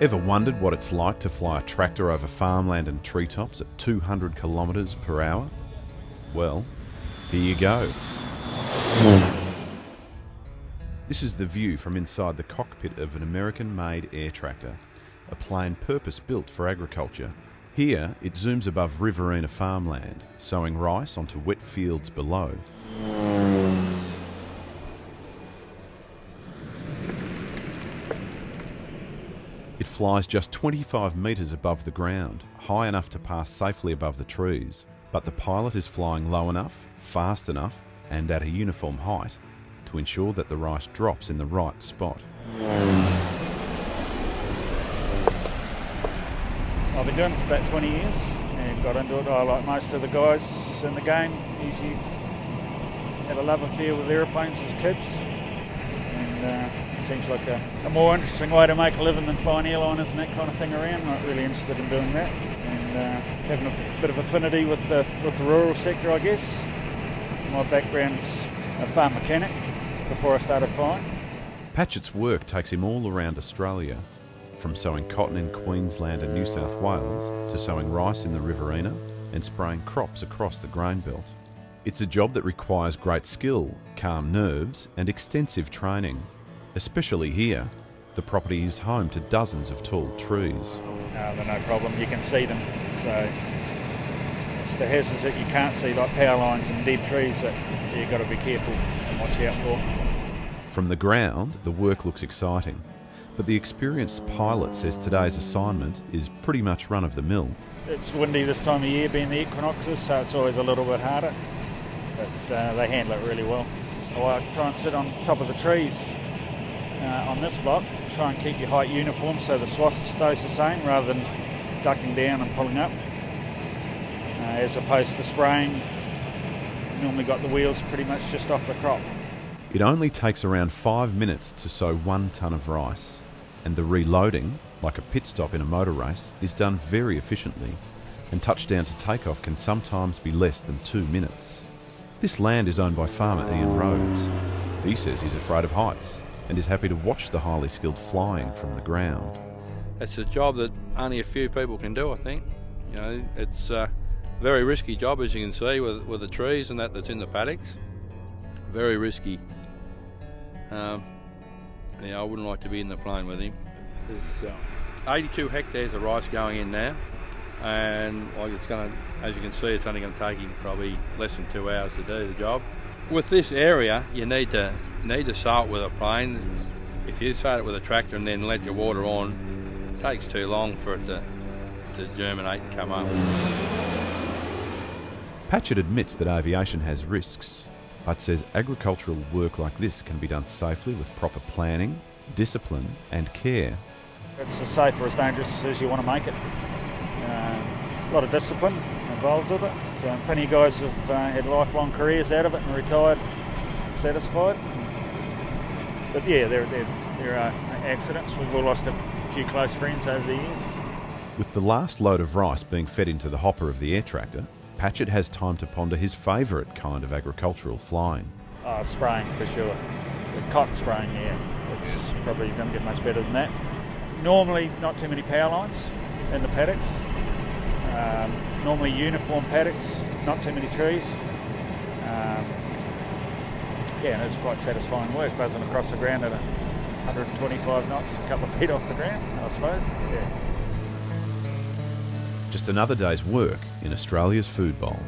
Ever wondered what it's like to fly a tractor over farmland and treetops at 200 kilometres per hour? Well, here you go. This is the view from inside the cockpit of an American made air tractor, a plane purpose built for agriculture. Here, it zooms above Riverina farmland, sowing rice onto wet fields below. It flies just 25 metres above the ground, high enough to pass safely above the trees, but the pilot is flying low enough, fast enough, and at a uniform height to ensure that the rice drops in the right spot. I've been doing it for about 20 years and got into it. I like most of the guys in the game. Usually had a love affair with aeroplanes as kids. And uh, seems like a, a, more interesting way to make a living than flying airliners and that kind of thing around. I'm not really interested in doing that. And uh, having a bit of affinity with the, with the rural sector, I guess. My background's a farm mechanic before I started flying. Patchett's work takes him all around Australia, from sowing cotton in Queensland and New South Wales to sowing rice in the Riverina and spraying crops across the grain belt. It's a job that requires great skill, calm nerves, and extensive training. Especially here, the property is home to dozens of tall trees. No, they're no problem. You can see them. So it's the hazards that you can't see, like power lines and dead trees, that you've got to be careful and watch out for. From the ground, the work looks exciting, but the experienced pilot says today's assignment is pretty much run of the mill. It's windy this time of year, being the equinoxes, so it's always a little bit harder, but uh, they handle it really well. So I try and sit on top of the trees uh, on this block, try and keep your height uniform so the swath stays the same rather than ducking down and pulling up. Uh, as opposed to spraying, normally got the wheels pretty much just off the crop. It only takes around five minutes to sow one tonne of rice and the reloading, like a pit stop in a motor race, is done very efficiently, and touchdown to takeoff can sometimes be less than two minutes. This land is owned by farmer Ian Rose. He says he's afraid of heights and is happy to watch the highly skilled flying from the ground. It's a job that only a few people can do, I think. You know, it's a very risky job, as you can see, with, with the trees and that that's in the paddocks. Very risky. Um, yeah, I wouldn't like to be in the plane with him. There's uh, 82 hectares of rice going in now, and like it's going to, as you can see, it's only going to take him probably less than two hours to do the job. With this area, you need to need to sow it with a plane. If you sow it with a tractor and then let your water on, it takes too long for it to, to germinate and come up. Patchett admits that aviation has risks, but says agricultural work like this can be done safely with proper planning, discipline, and care. It's as safe or as dangerous as you want to make it. Uh, a lot of discipline involved with it. So plenty of guys have uh, had lifelong careers out of it and retired satisfied. But yeah, there, there, there are accidents. We've all lost a few close friends over the years. With the last load of rice being fed into the hopper of the air tractor, Patchett has time to ponder his favourite kind of agricultural flying. Uh, spraying for sure. The cotton spraying, yeah. It's probably doesn't get much better than that. Normally, not too many power lines in the paddocks. Um, normally, uniform paddocks, not too many trees. Um, yeah, and it's quite satisfying work, buzzing across the ground at 125 knots, a couple of feet off the ground, I suppose. Yeah. Just another day's work in Australia's food bowl.